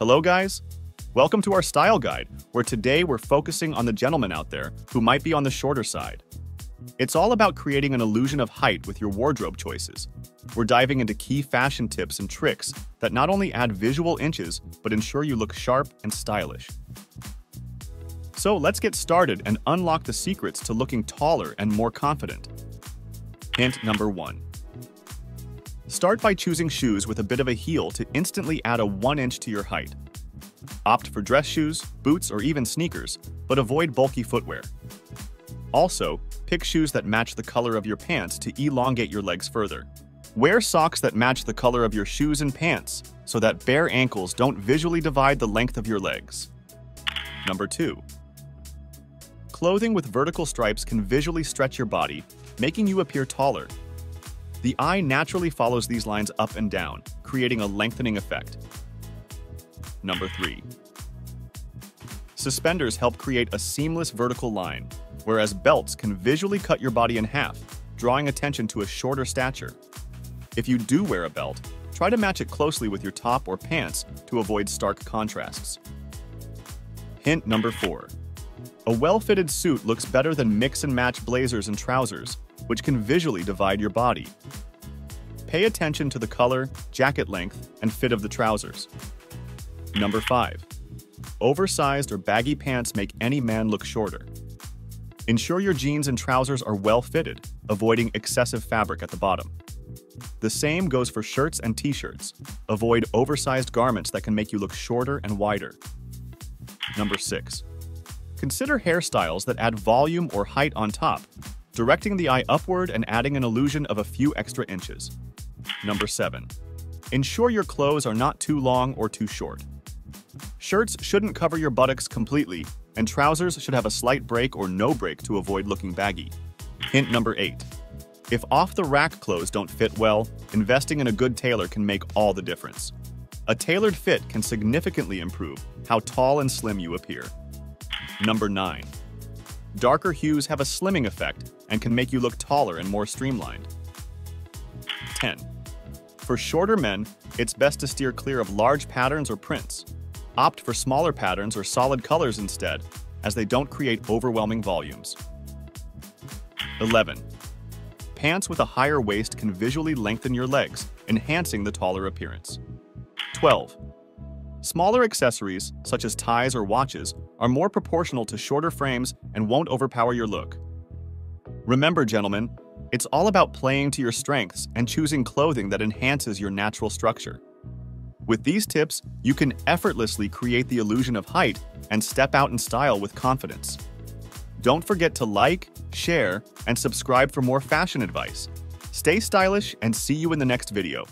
Hello, guys. Welcome to our style guide, where today we're focusing on the gentleman out there who might be on the shorter side. It's all about creating an illusion of height with your wardrobe choices. We're diving into key fashion tips and tricks that not only add visual inches, but ensure you look sharp and stylish. So let's get started and unlock the secrets to looking taller and more confident. Hint number one. Start by choosing shoes with a bit of a heel to instantly add a 1 inch to your height. Opt for dress shoes, boots, or even sneakers, but avoid bulky footwear. Also, pick shoes that match the color of your pants to elongate your legs further. Wear socks that match the color of your shoes and pants so that bare ankles don't visually divide the length of your legs. Number 2. Clothing with vertical stripes can visually stretch your body, making you appear taller. The eye naturally follows these lines up and down, creating a lengthening effect. Number 3. Suspenders help create a seamless vertical line, whereas belts can visually cut your body in half, drawing attention to a shorter stature. If you do wear a belt, try to match it closely with your top or pants to avoid stark contrasts. Hint number 4. A well-fitted suit looks better than mix and match blazers and trousers, which can visually divide your body. Pay attention to the color, jacket length, and fit of the trousers. Number 5. Oversized or baggy pants make any man look shorter. Ensure your jeans and trousers are well fitted, avoiding excessive fabric at the bottom. The same goes for shirts and t-shirts. Avoid oversized garments that can make you look shorter and wider. Number 6. Consider hairstyles that add volume or height on top, directing the eye upward and adding an illusion of a few extra inches. Number 7. Ensure your clothes are not too long or too short. Shirts shouldn't cover your buttocks completely, and trousers should have a slight break or no break to avoid looking baggy. Hint number 8. If off-the-rack clothes don't fit well, investing in a good tailor can make all the difference. A tailored fit can significantly improve how tall and slim you appear. Number 9. Darker hues have a slimming effect and can make you look taller and more streamlined. 10. For shorter men, it's best to steer clear of large patterns or prints. Opt for smaller patterns or solid colors instead, as they don't create overwhelming volumes. 11. Pants with a higher waist can visually lengthen your legs, enhancing the taller appearance. 12. Smaller accessories, such as ties or watches, are more proportional to shorter frames and won't overpower your look. Remember, gentlemen, it's all about playing to your strengths and choosing clothing that enhances your natural structure. With these tips, you can effortlessly create the illusion of height and step out in style with confidence. Don't forget to like, share, and subscribe for more fashion advice. Stay stylish and see you in the next video.